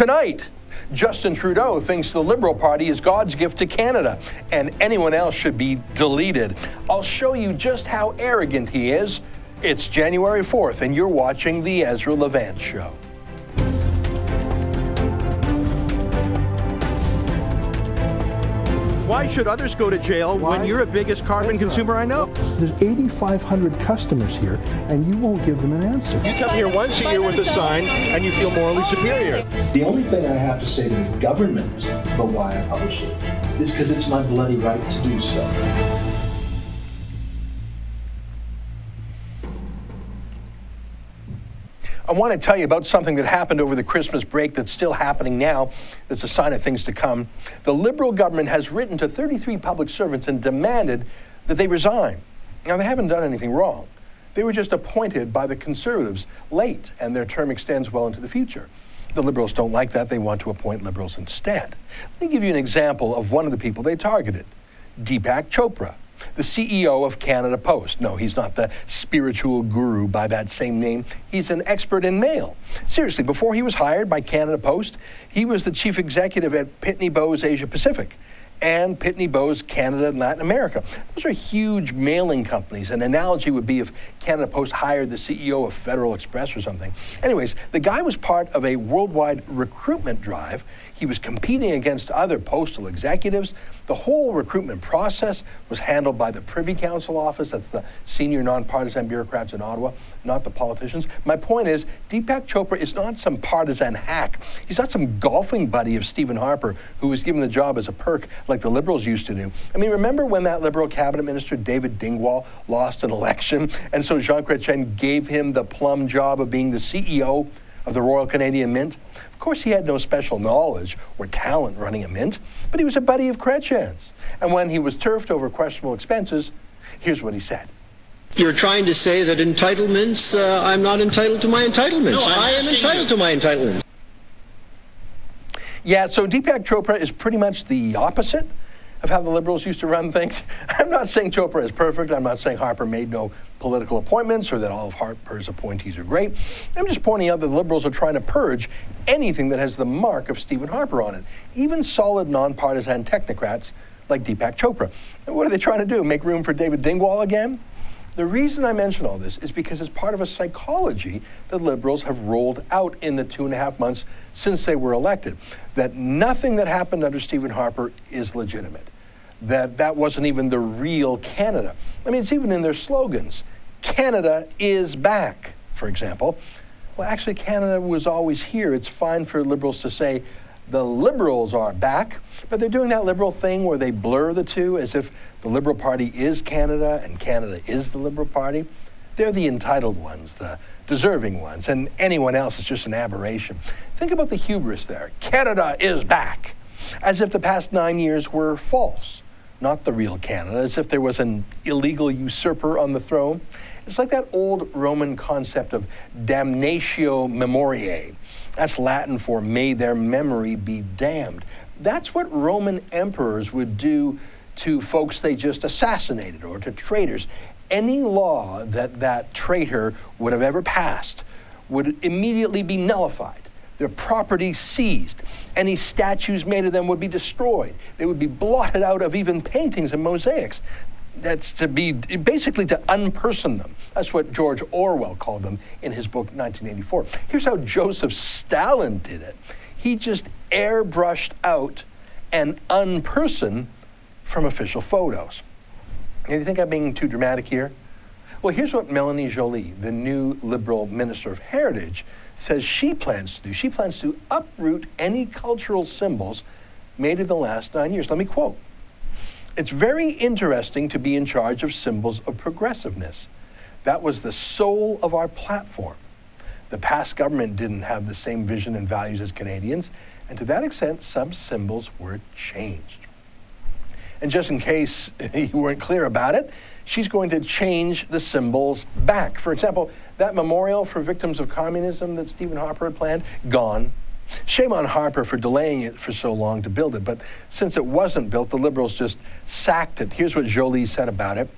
Tonight, Justin Trudeau thinks the Liberal Party is God's gift to Canada, and anyone else should be deleted. I'll show you just how arrogant he is. It's January 4th, and you're watching The Ezra Levant Show. Why should others go to jail Why? when you're the biggest carbon consumer I know? There's 8,500 customers here, and you won't give them an answer. You come here once a year with a sign, and you feel morally superior. The only thing I have to say to the government about why I publish it is because it's my bloody right to do so. I want to tell you about something that happened over the Christmas break that's still happening now. It's a sign of things to come. The Liberal government has written to 33 public servants and demanded that they resign. Now, they haven't done anything wrong. They were just appointed by the Conservatives late, and their term extends well into the future. The Liberals don't like that. They want to appoint Liberals instead. Let me give you an example of one of the people they targeted Deepak Chopra the CEO of Canada Post. No, he's not the spiritual guru by that same name. He's an expert in mail. Seriously, before he was hired by Canada Post, he was the chief executive at Pitney Bowes Asia Pacific and Pitney Bowes Canada and Latin America. Those are huge mailing companies. An analogy would be if Canada Post hired the CEO of Federal Express or something. Anyways, the guy was part of a worldwide recruitment drive he was competing against other postal executives. The whole recruitment process was handled by the Privy Council office. That's the senior nonpartisan bureaucrats in Ottawa, not the politicians. My point is, Deepak Chopra is not some partisan hack. He's not some golfing buddy of Stephen Harper who was given the job as a perk like the Liberals used to do. I mean, remember when that Liberal cabinet minister, David Dingwall, lost an election? And so Jean Chrétien gave him the plum job of being the CEO of the Royal Canadian Mint? Of course, he had no special knowledge or talent running a mint, but he was a buddy of Chrétien's. And when he was turfed over questionable expenses, here's what he said. You're trying to say that entitlements, uh, I'm not entitled to my entitlements. No, I am entitled you. to my entitlements. Yeah, so Deepak Chopra is pretty much the opposite of how the liberals used to run things. I'm not saying Chopra is perfect. I'm not saying Harper made no political appointments or that all of Harper's appointees are great. I'm just pointing out that the liberals are trying to purge anything that has the mark of Stephen Harper on it, even solid nonpartisan technocrats like Deepak Chopra. And what are they trying to do? Make room for David Dingwall again? The reason I mention all this is because it's part of a psychology that liberals have rolled out in the two and a half months since they were elected. That nothing that happened under Stephen Harper is legitimate. That that wasn't even the real Canada. I mean, it's even in their slogans. Canada is back, for example. Well, actually, Canada was always here. It's fine for liberals to say, the liberals are back, but they're doing that liberal thing where they blur the two as if the Liberal Party is Canada and Canada is the Liberal Party. They're the entitled ones, the deserving ones, and anyone else is just an aberration. Think about the hubris there. Canada is back, as if the past nine years were false, not the real Canada, as if there was an illegal usurper on the throne. It's like that old Roman concept of damnatio memoriae. That's Latin for may their memory be damned. That's what Roman emperors would do to folks they just assassinated or to traitors. Any law that that traitor would have ever passed would immediately be nullified. Their property seized. Any statues made of them would be destroyed. They would be blotted out of even paintings and mosaics that's to be basically to unperson them. That's what George Orwell called them in his book 1984. Here's how Joseph Stalin did it. He just airbrushed out an unperson from official photos. Do you think I'm being too dramatic here? Well, here's what Melanie Joly, the new Liberal Minister of Heritage, says she plans to do. She plans to uproot any cultural symbols made in the last nine years. Let me quote it's very interesting to be in charge of symbols of progressiveness. That was the soul of our platform. The past government didn't have the same vision and values as Canadians, and to that extent, some symbols were changed. And just in case you weren't clear about it, she's going to change the symbols back. For example, that memorial for victims of communism that Stephen Harper had planned, gone. Shame on Harper for delaying it for so long to build it, but since it wasn't built, the Liberals just sacked it. Here's what Joly said about it.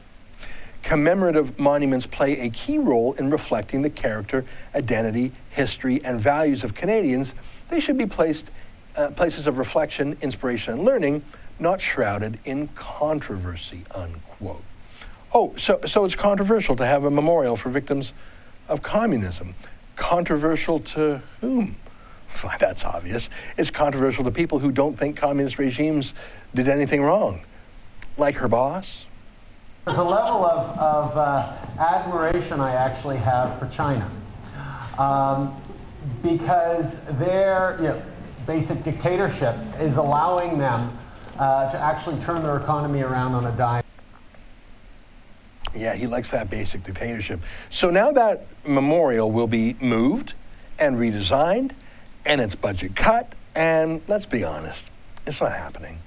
Commemorative monuments play a key role in reflecting the character, identity, history, and values of Canadians. They should be placed uh, places of reflection, inspiration, and learning, not shrouded in controversy, unquote. Oh, so, so it's controversial to have a memorial for victims of communism. Controversial to whom? Why, that's obvious. It's controversial to people who don't think communist regimes did anything wrong, like her boss. There's a level of, of uh, admiration I actually have for China. Um, because their you know, basic dictatorship is allowing them uh, to actually turn their economy around on a dime. Yeah, he likes that basic dictatorship. So now that memorial will be moved and redesigned, and its budget cut, and let's be honest, it's not happening.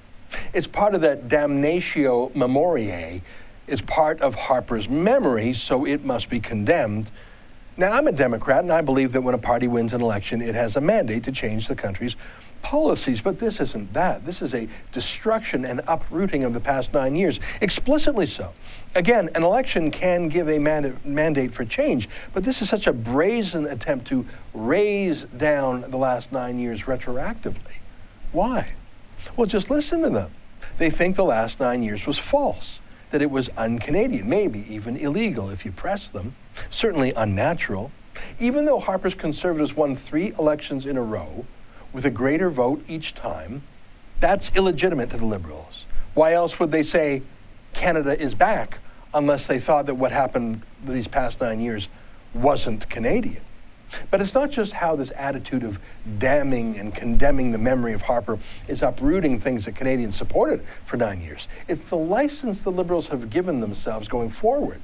It's part of that damnatio memoriae. It's part of Harper's memory, so it must be condemned. Now, I'm a Democrat, and I believe that when a party wins an election, it has a mandate to change the country's policies, but this isn't that. This is a destruction and uprooting of the past nine years, explicitly so. Again, an election can give a mandate for change, but this is such a brazen attempt to raise down the last nine years retroactively. Why? Well, just listen to them. They think the last nine years was false, that it was un Canadian, maybe even illegal if you press them, certainly unnatural. Even though Harper's Conservatives won three elections in a row, with a greater vote each time, that's illegitimate to the Liberals. Why else would they say Canada is back unless they thought that what happened these past nine years wasn't Canadian? But it's not just how this attitude of damning and condemning the memory of Harper is uprooting things that Canadians supported for nine years. It's the license the Liberals have given themselves going forward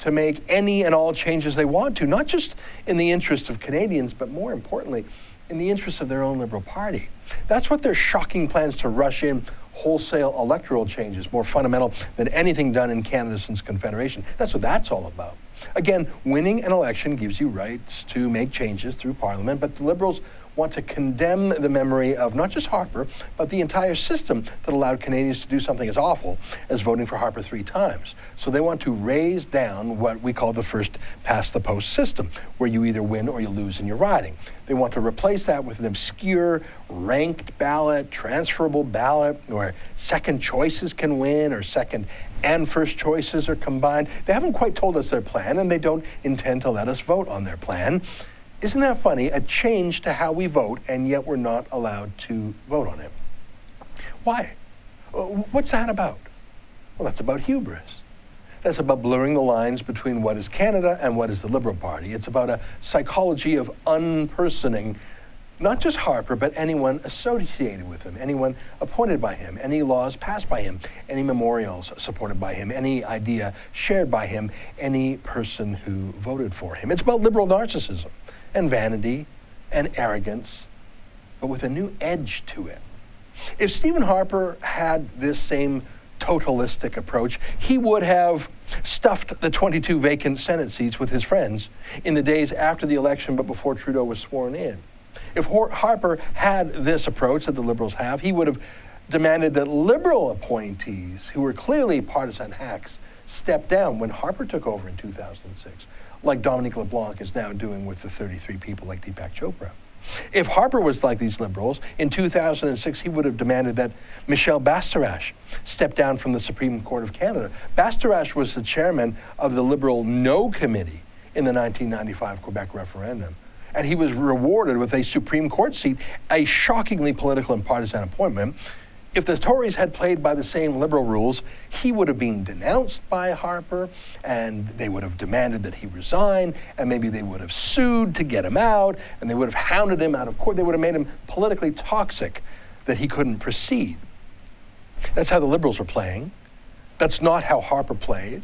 to make any and all changes they want to, not just in the interest of Canadians, but more importantly, in the interest of their own Liberal Party. That's what their shocking plans to rush in wholesale electoral changes, more fundamental than anything done in Canada since Confederation. That's what that's all about. Again, winning an election gives you rights to make changes through Parliament, but the Liberals want to condemn the memory of not just Harper, but the entire system that allowed Canadians to do something as awful as voting for Harper three times. So they want to raise down what we call the first past the post system, where you either win or you lose in your riding. They want to replace that with an obscure ranked ballot, transferable ballot, where second choices can win or second and first choices are combined. They haven't quite told us their plan, and they don't intend to let us vote on their plan. Isn't that funny? A change to how we vote, and yet we're not allowed to vote on it. Why? Uh, what's that about? Well, that's about hubris. That's about blurring the lines between what is Canada and what is the Liberal Party. It's about a psychology of unpersoning not just Harper, but anyone associated with him, anyone appointed by him, any laws passed by him, any memorials supported by him, any idea shared by him, any person who voted for him. It's about liberal narcissism and vanity and arrogance, but with a new edge to it. If Stephen Harper had this same totalistic approach, he would have stuffed the 22 vacant Senate seats with his friends in the days after the election but before Trudeau was sworn in. If Harper had this approach that the Liberals have, he would have demanded that Liberal appointees, who were clearly partisan hacks, step down when Harper took over in 2006 like Dominic LeBlanc is now doing with the 33 people like Deepak Chopra. If Harper was like these liberals, in 2006 he would have demanded that Michel Bastarache step down from the Supreme Court of Canada. Bastarache was the chairman of the Liberal No Committee in the 1995 Quebec referendum. And he was rewarded with a Supreme Court seat, a shockingly political and partisan appointment if the Tories had played by the same liberal rules, he would have been denounced by Harper and they would have demanded that he resign and maybe they would have sued to get him out and they would have hounded him out of court. They would have made him politically toxic that he couldn't proceed. That's how the liberals were playing. That's not how Harper played,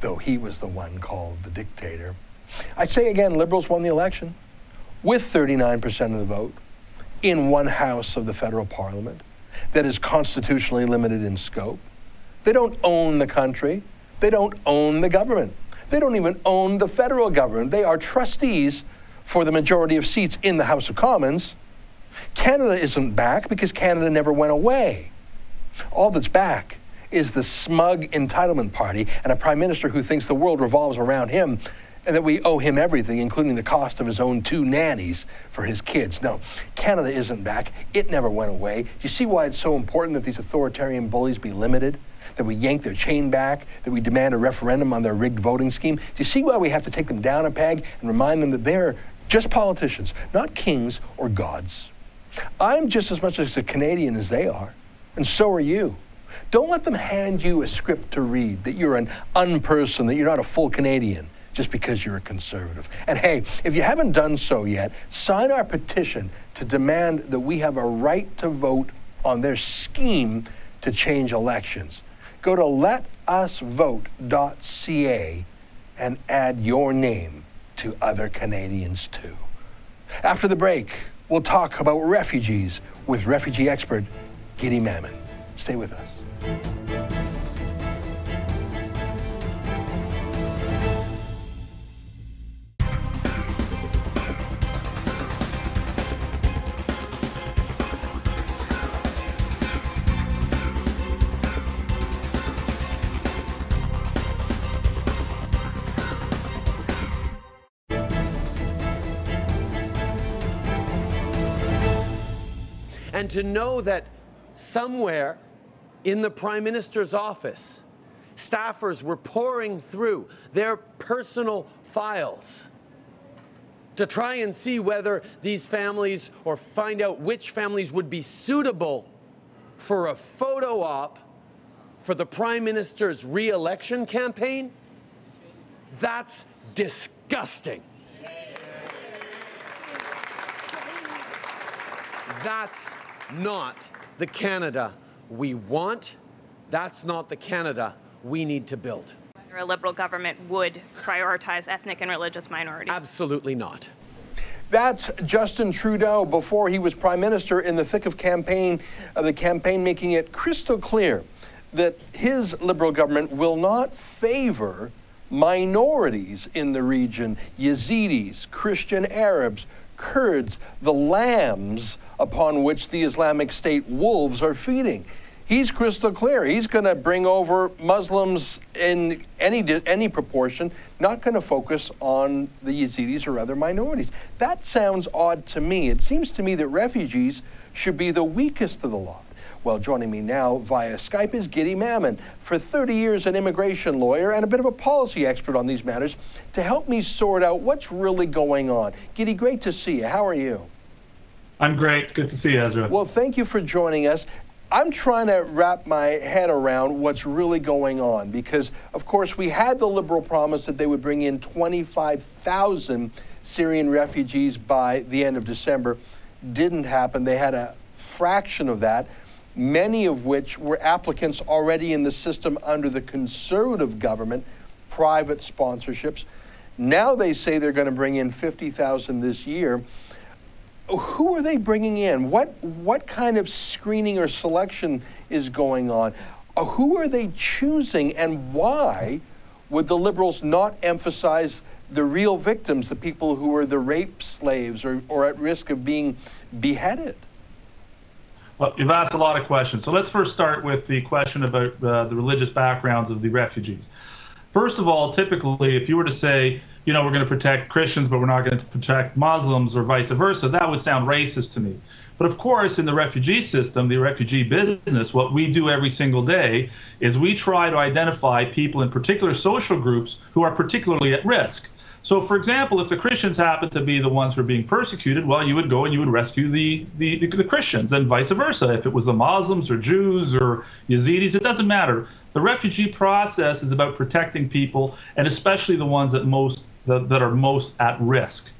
though he was the one called the dictator. I say again, liberals won the election with 39% of the vote in one house of the federal parliament that is constitutionally limited in scope. They don't own the country. They don't own the government. They don't even own the federal government. They are trustees for the majority of seats in the House of Commons. Canada isn't back because Canada never went away. All that's back is the smug entitlement party and a prime minister who thinks the world revolves around him and that we owe him everything, including the cost of his own two nannies for his kids. No, Canada isn't back. It never went away. Do you see why it's so important that these authoritarian bullies be limited? That we yank their chain back, that we demand a referendum on their rigged voting scheme? Do you see why we have to take them down a peg and remind them that they're just politicians, not kings or gods? I'm just as much as a Canadian as they are, and so are you. Don't let them hand you a script to read that you're an unperson, that you're not a full Canadian just because you're a conservative. And hey, if you haven't done so yet, sign our petition to demand that we have a right to vote on their scheme to change elections. Go to letusvote.ca and add your name to other Canadians too. After the break, we'll talk about refugees with refugee expert Guidy Mamann. Stay with us. And to know that somewhere in the Prime Minister's office, staffers were pouring through their personal files to try and see whether these families or find out which families would be suitable for a photo op for the Prime Minister's re election campaign. That's disgusting. That's not the Canada we want. That's not the Canada we need to build. Whether a Liberal government would prioritize ethnic and religious minorities. Absolutely not. That's Justin Trudeau before he was prime minister in the thick of campaign of the campaign making it crystal clear that his liberal government will not favor minorities in the region, Yazidis, Christian Arabs, Kurds, the lambs upon which the Islamic State wolves are feeding. He's crystal clear. He's going to bring over Muslims in any any proportion, not going to focus on the Yazidis or other minorities. That sounds odd to me. It seems to me that refugees should be the weakest of the lot. Well, joining me now via Skype is Guidy Mamann. For 30 years, an immigration lawyer and a bit of a policy expert on these matters to help me sort out what's really going on. Guidy, great to see you. How are you? I'm great. Good to see you, Ezra. Well, thank you for joining us. I'm trying to wrap my head around what's really going on because, of course, we had the Liberal promise that they would bring in 25,000 Syrian refugees by the end of December. Didn't happen. They had a fraction of that, many of which were applicants already in the system under the Conservative government, private sponsorships. Now they say they're going to bring in 50,000 this year who are they bringing in? What, what kind of screening or selection is going on? Uh, who are they choosing and why would the Liberals not emphasize the real victims, the people who are the rape slaves or, or at risk of being beheaded? Well, you've asked a lot of questions. So let's first start with the question about uh, the religious backgrounds of the refugees. First of all, typically, if you were to say, you know, we're going to protect Christians, but we're not going to protect Muslims or vice versa, that would sound racist to me. But of course, in the refugee system, the refugee business, what we do every single day is we try to identify people in particular social groups who are particularly at risk. So, for example, if the Christians happen to be the ones who are being persecuted, well, you would go and you would rescue the, the, the, the Christians, and vice versa. If it was the Muslims or Jews or Yazidis, it doesn't matter. The refugee process is about protecting people, and especially the ones that most that, that are most at risk.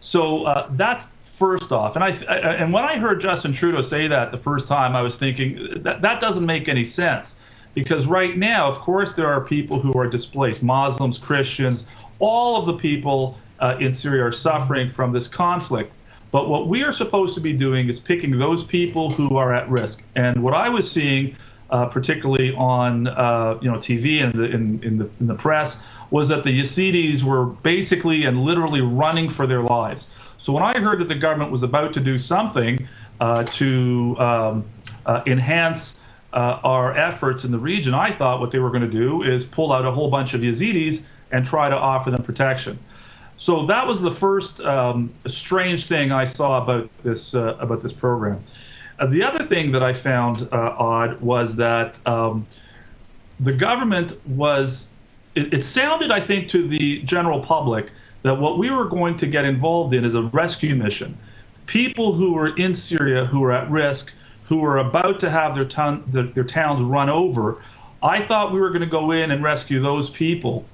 So uh, that's first off. And I, I, and when I heard Justin Trudeau say that the first time, I was thinking that that doesn't make any sense because right now, of course, there are people who are displaced, Muslims, Christians, all of the people uh, in Syria are suffering from this conflict. But what we are supposed to be doing is picking those people who are at risk. And what I was seeing, uh, particularly on uh, you know TV and the, in, in the in the press, was that the Yazidis were basically and literally running for their lives. So when I heard that the government was about to do something uh, to um, uh, enhance uh, our efforts in the region, I thought what they were going to do is pull out a whole bunch of Yazidis and try to offer them protection. So that was the first um, strange thing I saw about this uh, about this program. Uh, the other thing that I found uh, odd was that um, the government was. It, it sounded, I think, to the general public that what we were going to get involved in is a rescue mission. People who were in Syria who were at risk, who were about to have their, ton, their, their towns run over. I thought we were going to go in and rescue those people.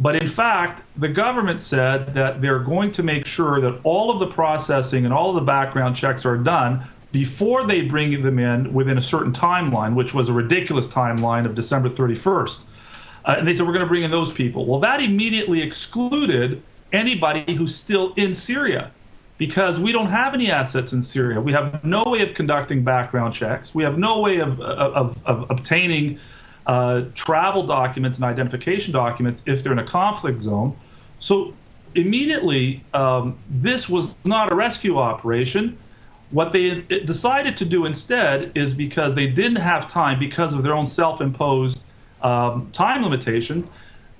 But in fact, the government said that they're going to make sure that all of the processing and all of the background checks are done before they bring them in within a certain timeline, which was a ridiculous timeline of December 31st. Uh, and they said, we're going to bring in those people. Well, that immediately excluded anybody who's still in Syria because we don't have any assets in Syria. We have no way of conducting background checks. We have no way of, of, of obtaining uh, travel documents and identification documents if they're in a conflict zone. So immediately, um, this was not a rescue operation. What they decided to do instead is because they didn't have time because of their own self imposed um, time limitations,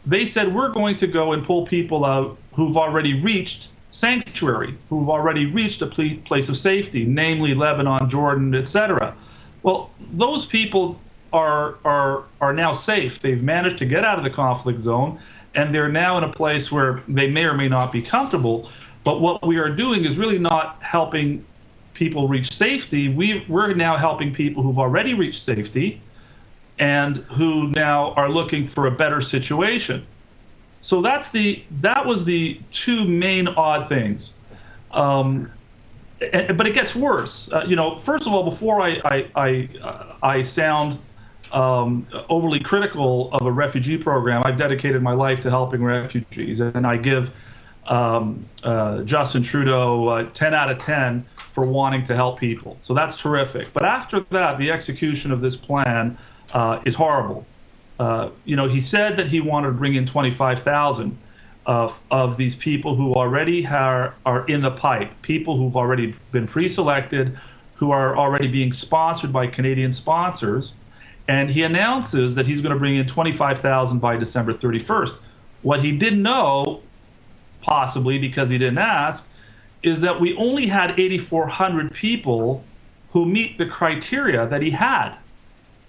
they said, We're going to go and pull people out who've already reached sanctuary, who've already reached a place of safety, namely Lebanon, Jordan, etc. Well, those people are are are now safe. They've managed to get out of the conflict zone, and they're now in a place where they may or may not be comfortable. But what we are doing is really not helping people reach safety. We we're now helping people who've already reached safety, and who now are looking for a better situation. So that's the that was the two main odd things. Um, but it gets worse. Uh, you know, first of all, before I I I, uh, I sound um, overly critical of a refugee program, I've dedicated my life to helping refugees, and I give um, uh, Justin Trudeau uh, 10 out of 10 for wanting to help people. So that's terrific. But after that, the execution of this plan uh, is horrible. Uh, you know, he said that he wanted to bring in 25,000 of, of these people who already are, are in the pipe, people who've already been pre-selected, who are already being sponsored by Canadian sponsors. And he announces that he's going to bring in 25,000 by December 31st. What he didn't know, possibly because he didn't ask, is that we only had 8,400 people who meet the criteria that he had.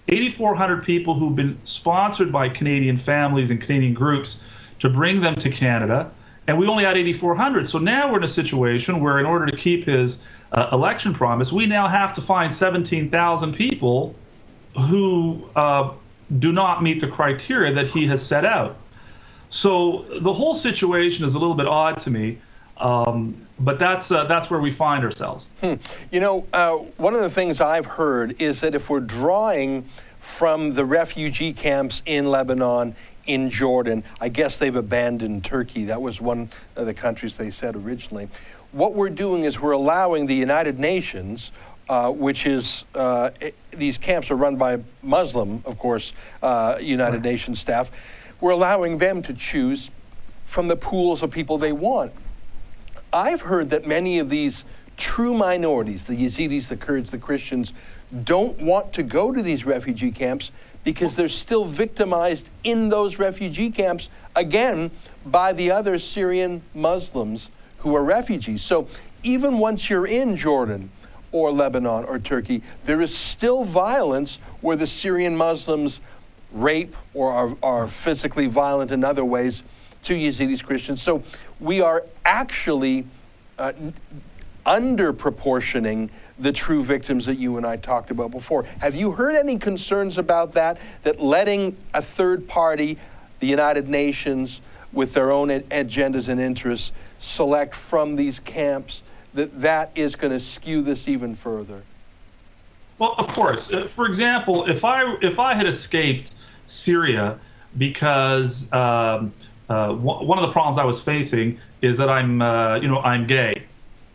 8,400 people who've been sponsored by Canadian families and Canadian groups to bring them to Canada, and we only had 8,400. So now we're in a situation where, in order to keep his uh, election promise, we now have to find 17,000 people who uh, do not meet the criteria that he has set out. So the whole situation is a little bit odd to me. Um, but that's uh, that's where we find ourselves. Hmm. You know, uh, one of the things I've heard is that if we're drawing from the refugee camps in Lebanon, in Jordan, I guess they've abandoned Turkey. That was one of the countries they said originally. What we're doing is we're allowing the United Nations. Uh, which is uh, it, these camps are run by Muslim, of course, uh, United right. Nations staff. We're allowing them to choose from the pools of people they want. I've heard that many of these true minorities, the Yazidis, the Kurds, the Christians, don't want to go to these refugee camps because they're still victimized in those refugee camps, again, by the other Syrian Muslims who are refugees. So even once you're in Jordan or Lebanon or Turkey, there is still violence where the Syrian Muslims rape or are, are physically violent in other ways to Yazidis Christians. So we are actually uh, under proportioning the true victims that you and I talked about before. Have you heard any concerns about that? That letting a third party, the United Nations, with their own agendas and interests, select from these camps, that that is going to skew this even further? Well, of course. Uh, for example, if I if I had escaped Syria because um, uh, one of the problems I was facing is that I'm, uh, you know, I'm gay.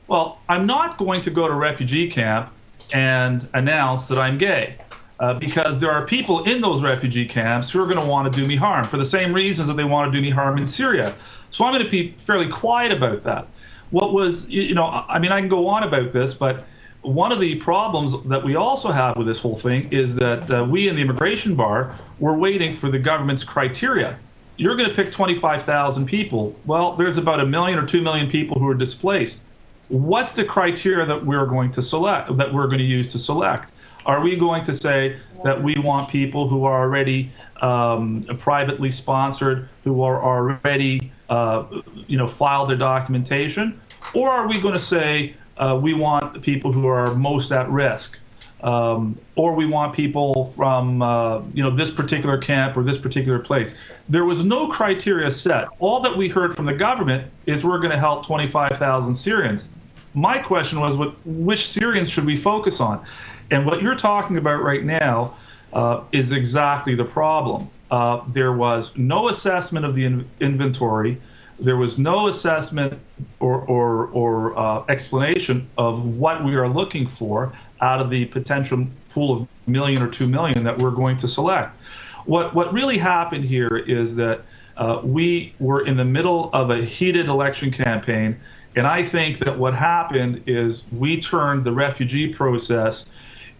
Well, I'm not going to go to refugee camp and announce that I'm gay. Uh, because there are people in those refugee camps who are going to want to do me harm for the same reasons that they want to do me harm in Syria. So I'm going to be fairly quiet about that. What was, you know, I mean, I can go on about this, but one of the problems that we also have with this whole thing is that uh, we in the immigration bar we're waiting for the government's criteria. You're going to pick 25,000 people. Well, there's about a million or two million people who are displaced. What's the criteria that we're going to select, that we're going to use to select? Are we going to say that we want people who are already um, privately sponsored, who are already, uh, you know, filed their documentation, or are we going to say uh, we want the people who are most at risk, um, or we want people from uh, you know this particular camp or this particular place. There was no criteria set. All that we heard from the government is we're going to help 25,000 Syrians. My question was, what, which Syrians should we focus on? And what you're talking about right now uh, is exactly the problem. Uh, there was no assessment of the in- inventory. There was no assessment or, or, or uh, explanation of what we are looking for out of the potential pool of million or two million that we're going to select. What, what really happened here is that uh, we were in the middle of a heated election campaign, and I think that what happened is we turned the refugee process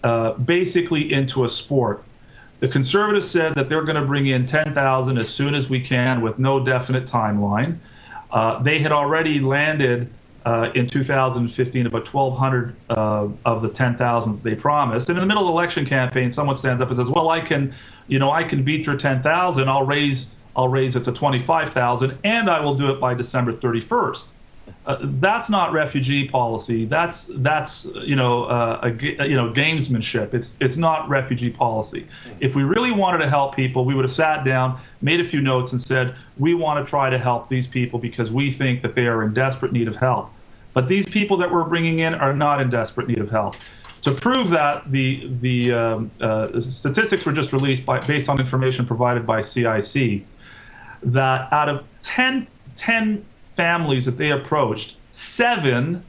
uh, basically into a sport. The conservatives said that they're going to bring in 10,000 as soon as we can with no definite timeline. Uh, they had already landed uh, in 2015 about 1,200 uh, of the 10,000 they promised. And in the middle of the election campaign, someone stands up and says, "Well, I can, you know, I can beat your 10,000. I'll raise, I'll raise it to 25,000, and I will do it by December 31st." Uh, that's not refugee policy. That's that's you know uh, a you know gamesmanship. It's it's not refugee policy. If we really wanted to help people, we would have sat down, made a few notes, and said we want to try to help these people because we think that they are in desperate need of help. But these people that we're bringing in are not in desperate need of help. To prove that, the the um, uh, statistics were just released by, based on information provided by CIC. That out of 10, 10 families that they approached, seven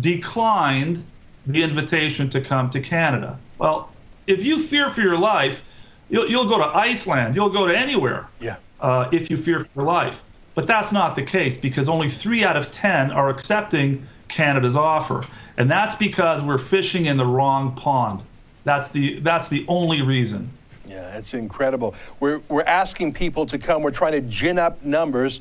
declined the invitation to come to Canada. Well, if you fear for your life, you'll, you'll go to Iceland, you'll go to anywhere Yeah. uh, if you fear for your life. But that's not the case because only three out of 10 are accepting Canada's offer. And that's because we're fishing in the wrong pond. That's the, that's the only reason. Yeah, it's incredible. We're, we're asking people to come. We're trying to gin up numbers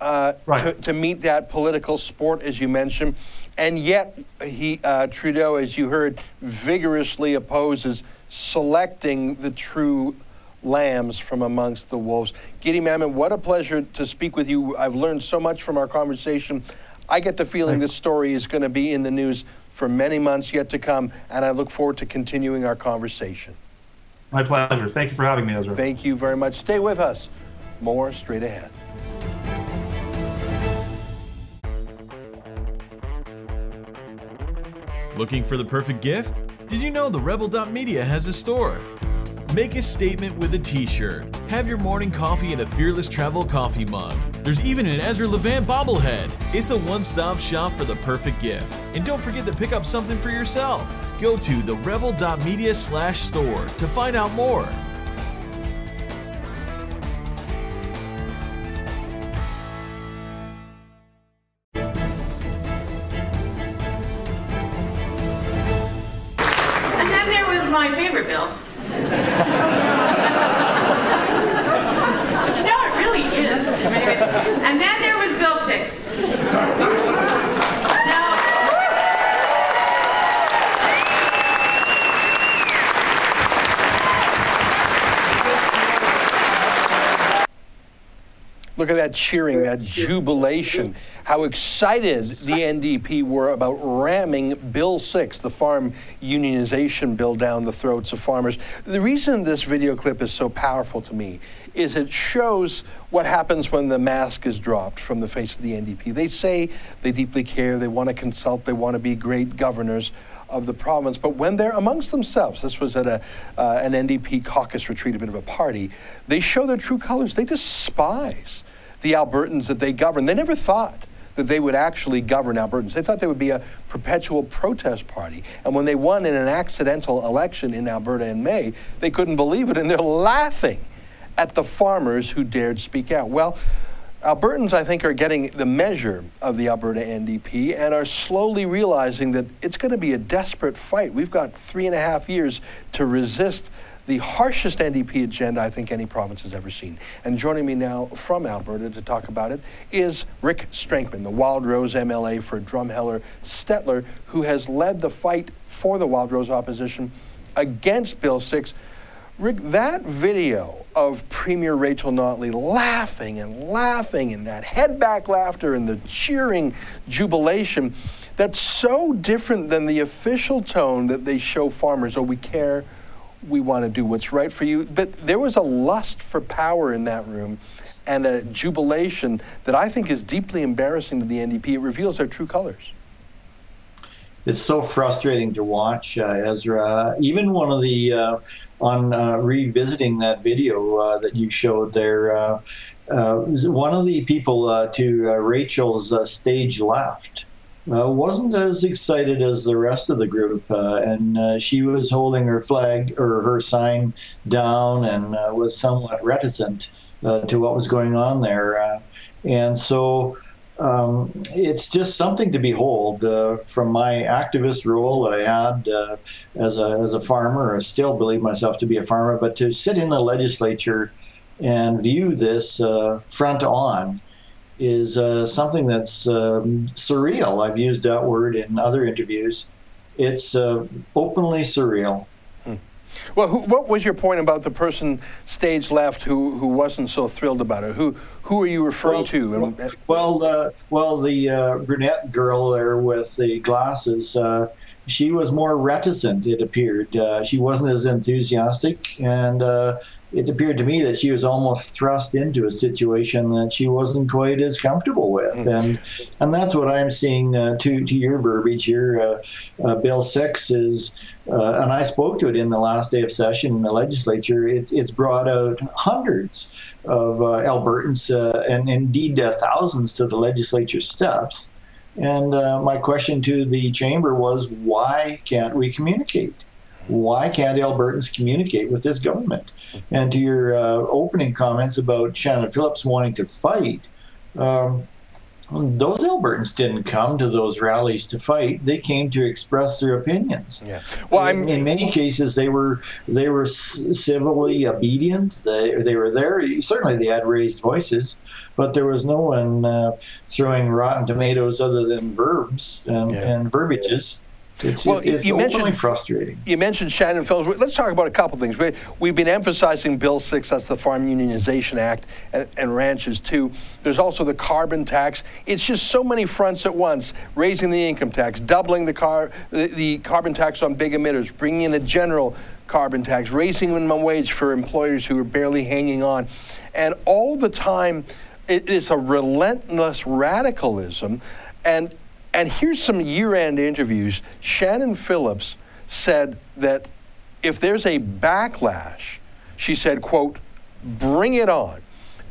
uh, Right. to, to meet that political sport, as you mentioned. And yet, he, uh, Trudeau, as you heard, vigorously opposes selecting the true lambs from amongst the wolves. Guidy Mamann, what a pleasure to speak with you. I've learned so much from our conversation. I get the feeling this story is going to be in the news for many months yet to come, and I look forward to continuing our conversation. My pleasure. Thank you for having me, Ezra. Thank you very much. Stay with us. More straight ahead. Looking for the perfect gift? Did you know the Rebel.media has a store? Make a statement with a t shirt. Have your morning coffee in a Fearless Travel coffee mug. There's even an Ezra Levant bobblehead. It's a one stop shop for the perfect gift. And don't forget to pick up something for yourself. Go to the rebel.media slash store to find out more. Look at that cheering, that jubilation, how excited the NDP were about ramming Bill 6, the farm unionization bill, down the throats of farmers. The reason this video clip is so powerful to me is it shows what happens when the mask is dropped from the face of the NDP. They say they deeply care, they want to consult, they want to be great governors of the province. But when they're amongst themselves, this was at a, uh, an NDP caucus retreat, a bit of a party, they show their true colors. They despise the Albertans that they govern. They never thought that they would actually govern Albertans. They thought they would be a perpetual protest party. And when they won in an accidental election in Alberta in May, they couldn't believe it, and they're laughing at the farmers who dared speak out. Well, Albertans, I think, are getting the measure of the Alberta NDP and are slowly realizing that it's going to be a desperate fight. We've got three and a half years to resist the harshest NDP agenda I think any province has ever seen. And joining me now from Alberta to talk about it is Rick Strankman, the Wildrose MLA for Drumheller Stettler, who has led the fight for the Wildrose opposition against Bill 6. Rick, that video of Premier Rachel Notley laughing and laughing and that head back laughter and the cheering jubilation, that's so different than the official tone that they show farmers. Oh, we care, we want to do what's right for you. But there was a lust for power in that room and a jubilation that I think is deeply embarrassing to the NDP. It reveals their true colors. It's so frustrating to watch, uh, Ezra. Even one of the, uh, on uh, revisiting that video uh, that you showed there, uh, uh, one of the people to Rachel's stage left uh, wasn't as excited as the rest of the group, uh, and uh, she was holding her flag or her sign down and uh, was somewhat reticent uh, to what was going on there. Uh, and so um, it's just something to behold from my activist role that I had as, a, as a farmer. I still believe myself to be a farmer, but to sit in the legislature and view this front on is uh, something that's um, surreal. I've used that word in other interviews. It's uh, openly surreal. Hmm. Well, who, what was your point about the person stage left who, who wasn't so thrilled about it? Who who are you referring well, to? Well, uh, well, the uh, brunette girl there with the glasses. Uh, she was more reticent. It appeared uh, she wasn't as enthusiastic, and it appeared to me that she was almost thrust into a situation that she wasn't quite as comfortable with, mm. and and that's what I'm seeing. Uh, to to your verbiage here, uh, uh, Bill Six is, uh, and I spoke to it in the last day of session in the legislature. It's it's brought out hundreds of uh, Albertans uh, and indeed thousands to the legislature steps. And my question to the chamber was, why can't we communicate? Why can't Albertans communicate with this government? And to your uh, opening comments about Shannon Phillips wanting to fight, um, those Albertans didn't come to those rallies to fight. They came to express their opinions. Yeah. Well, in, in many cases, they were they were civilly obedient. They they were there. Certainly, they had raised voices, but there was no one uh, throwing rotten tomatoes other than verbs and, yeah. and verbiages. It's, well, it's you mentioned, frustrating. You mentioned Shannon Phillips. Let's talk about a couple things. We, have been emphasizing Bill 6, that's the Farm Unionization Act, and, and, ranches too. There's also the carbon tax. It's just so many fronts at once raising the income tax, doubling the, car, the, the carbon tax on big emitters, bringing in a general carbon tax, raising minimum wage for employers who are barely hanging on. And all the time, it is a relentless radicalism. And and here's some year end interviews. Shannon Phillips said that if there's a backlash, she said, quote, bring it on.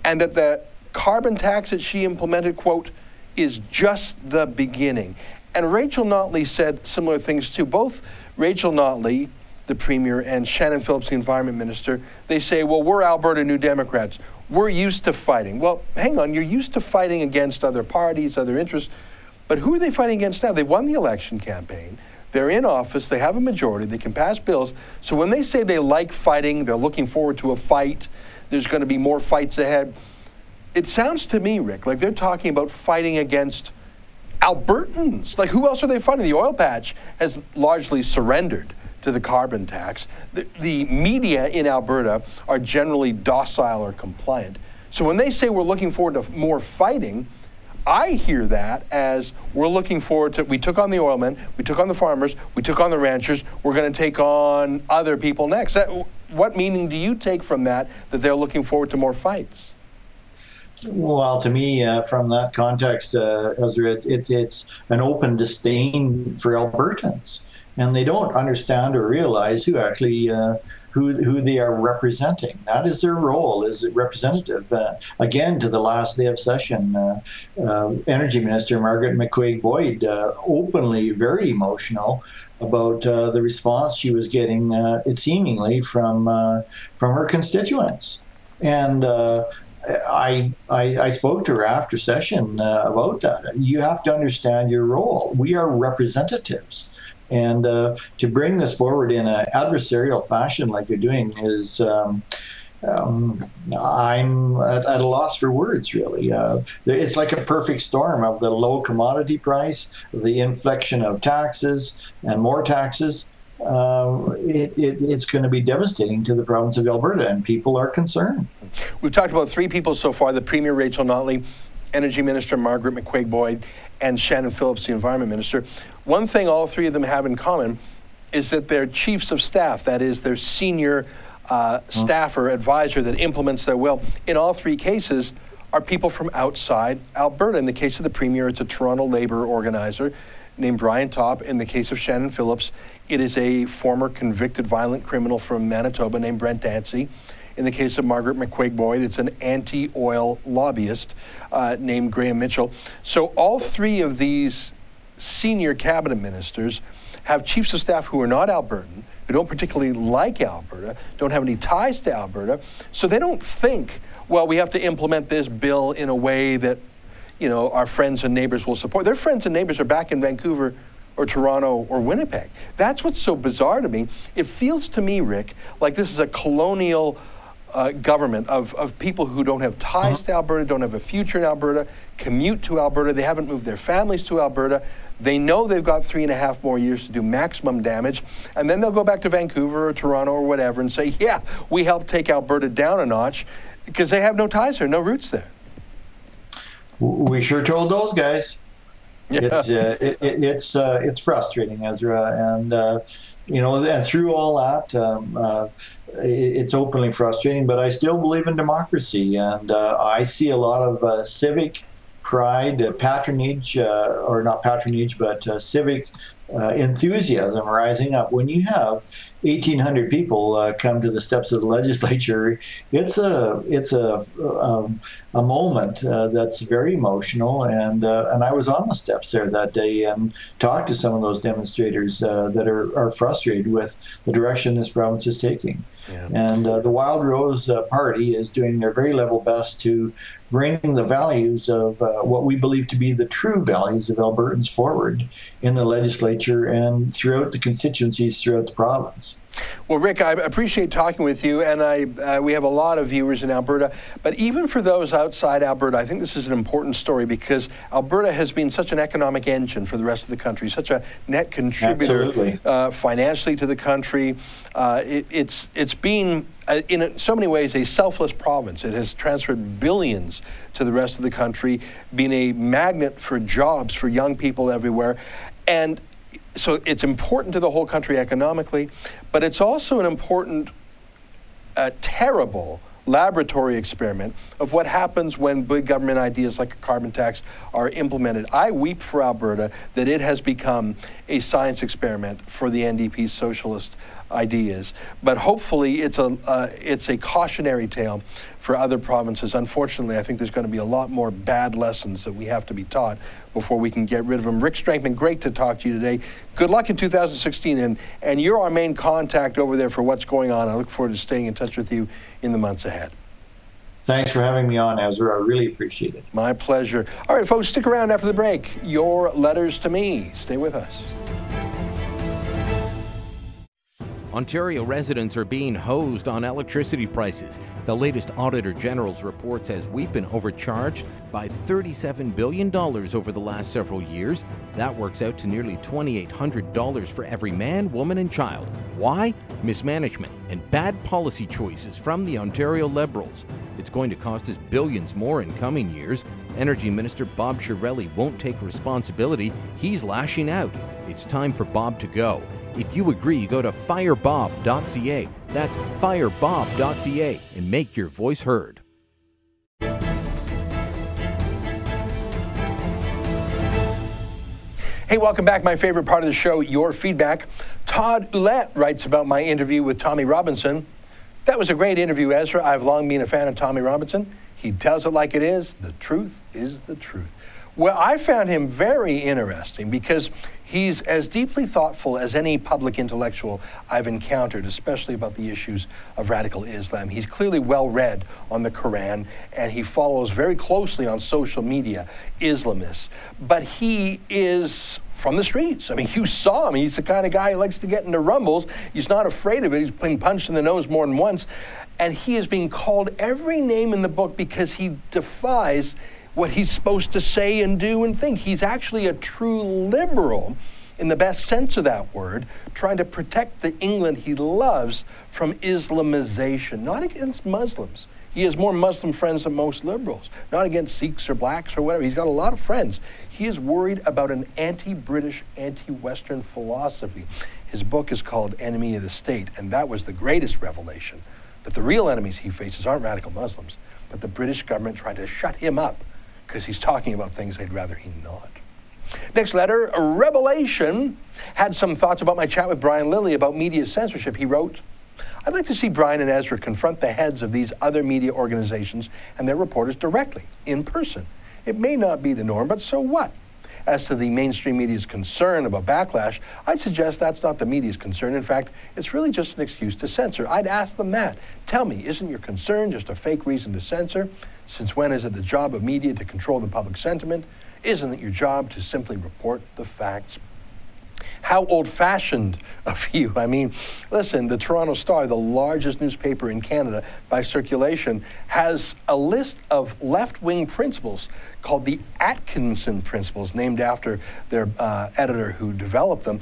And that the carbon tax that she implemented, quote, is just the beginning. And Rachel Notley said similar things too. Both Rachel Notley, the premier, and Shannon Phillips, the environment minister, they say, well, we're Alberta New Democrats. We're used to fighting. Well, hang on, you're used to fighting against other parties, other interests. But who are they fighting against now? They won the election campaign. They're in office. They have a majority. They can pass bills. So when they say they like fighting, they're looking forward to a fight, there's going to be more fights ahead. It sounds to me, Rick, like they're talking about fighting against Albertans. Like, who else are they fighting? The oil patch has largely surrendered to the carbon tax. The, the media in Alberta are generally docile or compliant. So when they say we're looking forward to more fighting, I hear that as we're looking forward to, we took on the oilmen, we took on the farmers, we took on the ranchers, we're going to take on other people next. That, what meaning do you take from that, that they're looking forward to more fights? Well, to me, uh, from that context, uh, Ezra, it, it, it's an open disdain for Albertans. And they don't understand or realize who actually uh, who, who they are representing. That is their role as a representative. Uh, again, to the last day of session, uh, uh, Energy Minister Margaret McCuaig Boyd uh, openly very emotional about uh, the response she was getting, it seemingly from from her constituents, and I, I, I spoke to her after session about that. You have to understand your role. We are representatives. And uh, to bring this forward in an adversarial fashion like they're doing is, um, um, I'm at, at, a loss for words, really. Uh, it's like a perfect storm of the low commodity price, the inflection of taxes and more taxes. Uh, it, it, it's going to be devastating to the province of Alberta, and people are concerned. We've talked about three people so far the Premier Rachel Notley, Energy Minister Margaret McCuaig Boyd, and Shannon Phillips, the Environment Minister. One thing all three of them have in common is that they're chiefs of staff, that is, they're senior uh, staff or advisor that implements their will. In all three cases, are people from outside Alberta. In the case of the Premier, it's a Toronto labor organizer named Brian Topp. In the case of Shannon Phillips, it is a former convicted violent criminal from Manitoba named Brent Dancy. In the case of Margaret McCuaig Boyd, it's an anti oil lobbyist uh, named Graham Mitchell. So all three of these senior cabinet ministers have chiefs of staff who are not Albertan, who don't particularly like Alberta, don't have any ties to Alberta. So they don't think, well, we have to implement this bill in a way that, you know, our friends and neighbors will support. Their friends and neighbors are back in Vancouver or Toronto or Winnipeg. That's what's so bizarre to me. It feels to me, Rick, like this is a colonial uh, government of, of people who don't have ties uh-huh. to Alberta, don't have a future in Alberta, commute to Alberta, they haven't moved their families to Alberta. They know they've got three and a half more years to do maximum damage, and then they'll go back to Vancouver or Toronto or whatever and say, yeah, we helped take Alberta down a notch because they have no ties there, no roots there. We sure told those guys. Yeah. It's uh, it, it, it's uh, it's frustrating, Ezra, and uh, you know, and through all that, um, uh, it's openly frustrating, but I still believe in democracy, and uh, I see a lot of uh, civic pride, uh, patronage, uh, or not patronage, but uh, civic enthusiasm rising up. When you have 1,800 people come to the steps of the legislature, it's a it's a um, a moment that's very emotional. And and I was on the steps there that day and talked to some of those demonstrators that are, are frustrated with the direction this province is taking. And uh, the Wildrose uh, Party is doing their very level best to bring the values of uh, what we believe to be the true values of Albertans forward in the legislature and throughout the constituencies throughout the province. Well, Rick, I appreciate talking with you, and I uh, we have a lot of viewers in Alberta. But even for those outside Alberta, I think this is an important story because Alberta has been such an economic engine for the rest of the country, such a net contributor uh, financially to the country. Uh, it, it's it's been uh, in so many ways a selfless province. It has transferred billions to the rest of the country, been a magnet for jobs for young people everywhere, and so it's important to the whole country economically, but it's also an important, uh, terrible laboratory experiment of what happens when big government ideas like a carbon tax are implemented. I weep for Alberta that it has become a science experiment for the NDP socialist ideas. But hopefully, it's a uh, it's a cautionary tale for other provinces. Unfortunately, I think there's going to be a lot more bad lessons that we have to be taught before we can get rid of them. Rick Strankman, great to talk to you today. Good luck in 2016, and and you're our main contact over there for what's going on. I look forward to staying in touch with you in the months ahead. Thanks for having me on, Ezra. I really appreciate it. My pleasure. All right, folks, stick around after the break. Your letters to me. Stay with us. Ontario residents are being hosed on electricity prices. The latest Auditor General's report says we've been overcharged by $37 billion over the last several years. That works out to nearly $2,800 for every man, woman, and child. Why? Mismanagement and bad policy choices from the Ontario Liberals. It's going to cost us billions more in coming years. Energy Minister Bob Chiarelli won't take responsibility. He's lashing out. It's time for Bob to go. If you agree, go to firebob.ca. That's firebob.ca and make your voice heard. Hey, welcome back. My favorite part of the show, your feedback. Todd Ouellette writes about my interview with Tommy Robinson. That was a great interview, Ezra. I've long been a fan of Tommy Robinson. He tells it like it is. The truth is the truth. Well, I found him very interesting because he's as deeply thoughtful as any public intellectual I've encountered, especially about the issues of radical Islam. He's clearly well read on the Quran and he follows very closely on social media Islamists. But he is from the streets. I mean, you saw him. He's the kind of guy who likes to get into rumbles. He's not afraid of it. He's been punched in the nose more than once. And he is being called every name in the book because he defies what he's supposed to say and do and think. He's actually a true liberal in the best sense of that word, trying to protect the England he loves from Islamization, not against Muslims. He has more Muslim friends than most liberals, not against Sikhs or blacks or whatever. He's got a lot of friends. He is worried about an anti British, anti Western philosophy. His book is called Enemy of the State, and that was the greatest revelation that the real enemies he faces aren't radical Muslims, but the British government trying to shut him up because he's talking about things they'd rather he not. Next letter, Revelation had some thoughts about my chat with Brian Lilley about media censorship. He wrote, I'd like to see Brian and Ezra confront the heads of these other media organizations and their reporters directly, in person. It may not be the norm, but so what? As to the mainstream media's concern about backlash, I'd suggest that's not the media's concern. In fact, it's really just an excuse to censor. I'd ask them that. Tell me, isn't your concern just a fake reason to censor? Since when is it the job of media to control the public sentiment? Isn't it your job to simply report the facts? How old fashioned of you. I mean, listen, the Toronto Star, the largest newspaper in Canada by circulation, has a list of left wing principles called the Atkinson Principles, named after their uh, editor who developed them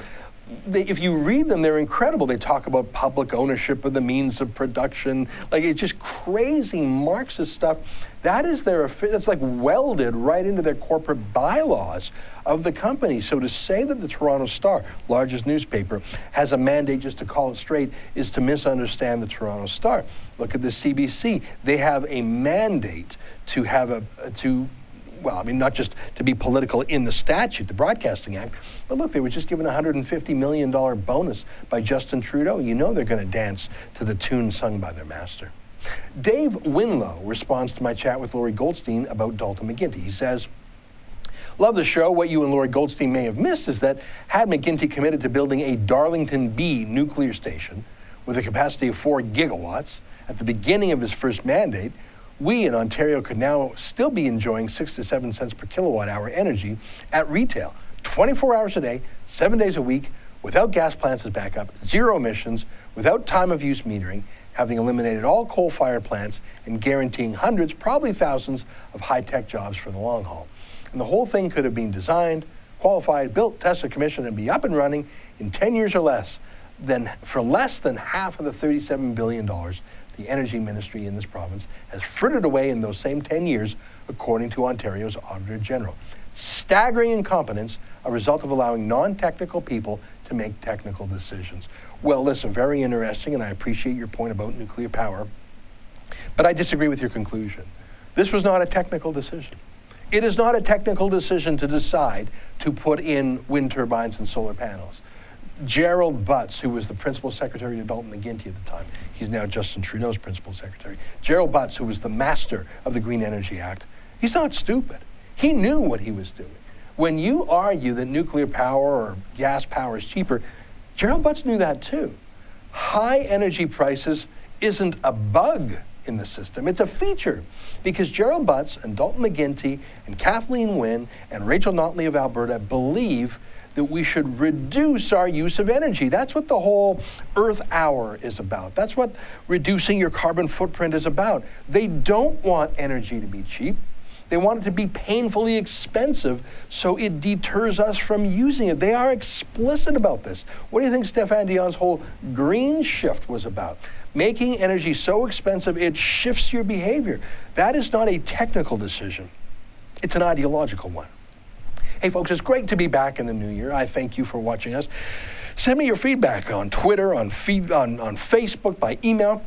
they, if you read them, they're incredible. They talk about public ownership of the means of production. Like it's just crazy Marxist stuff. That is their, that's like welded right into their corporate bylaws of the company. So to say that the Toronto Star, largest newspaper, has a mandate just to call it straight is to misunderstand the Toronto Star. Look at the CBC. They have a mandate to have a, to well, I mean, not just to be political in the statute, the Broadcasting Act, but look, they were just given a $150 million bonus by Justin Trudeau. You know they're going to dance to the tune sung by their master. Dave Winlow responds to my chat with Lorrie Goldstein about Dalton McGuinty. He says, Love the show. What you and Lorrie Goldstein may have missed is that had McGuinty committed to building a Darlington B nuclear station with a capacity of four gigawatts at the beginning of his first mandate, we in Ontario could now still be enjoying six to seven cents per kilowatt hour energy at retail, 24 hours a day, seven days a week, without gas plants as backup, zero emissions, without time of use metering, having eliminated all coal fired plants and guaranteeing hundreds, probably thousands, of high tech jobs for the long haul. And the whole thing could have been designed, qualified, built, tested, commissioned, and be up and running in 10 years or less than for less than half of the $37 billion the energy ministry in this province has frittered away in those same 10 years, according to Ontario's Auditor General. Staggering incompetence, a result of allowing non technical people to make technical decisions. Well, listen, very interesting, and I appreciate your point about nuclear power, but I disagree with your conclusion. This was not a technical decision. It is not a technical decision to decide to put in wind turbines and solar panels. Gerald Butts, who was the principal secretary to Dalton McGuinty at the time, he's now Justin Trudeau's principal secretary. Gerald Butts, who was the master of the Green Energy Act, he's not stupid. He knew what he was doing. When you argue that nuclear power or gas power is cheaper, Gerald Butts knew that too. High energy prices isn't a bug in the system. It's a feature because Gerald Butts and Dalton McGuinty and Kathleen Wynne and Rachel Notley of Alberta believe that we should reduce our use of energy. That's what the whole Earth Hour is about. That's what reducing your carbon footprint is about. They don't want energy to be cheap. They want it to be painfully expensive so it deters us from using it. They are explicit about this. What do you think Stéphane Dion's whole green shift was about? Making energy so expensive it shifts your behavior. That is not a technical decision, it's an ideological one. Hey, folks, it's great to be back in the new year. I thank you for watching us. Send me your feedback on Twitter, on, feed, on, on Facebook, by email.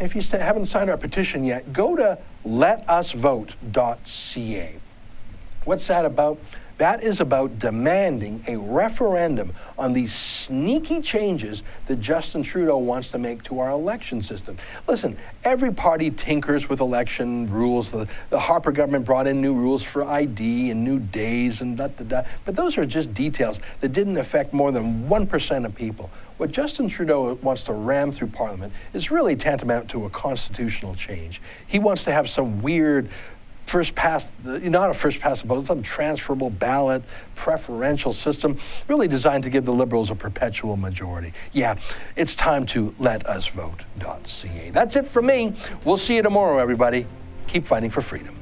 If you haven't signed our petition yet, go to letusvote.ca. What's that about? That is about demanding a referendum on these sneaky changes that Justin Trudeau wants to make to our election system. Listen, every party tinkers with election rules. The, the Harper government brought in new rules for ID and new days and da da da. But those are just details that didn't affect more than 1% of people. What Justin Trudeau wants to ram through Parliament is really tantamount to a constitutional change. He wants to have some weird first past, not a first past the vote, some transferable ballot preferential system, really designed to give the Liberals a perpetual majority. Yeah, it's time to let us vote.ca. That's it for me. We'll see you tomorrow, everybody. Keep fighting for freedom.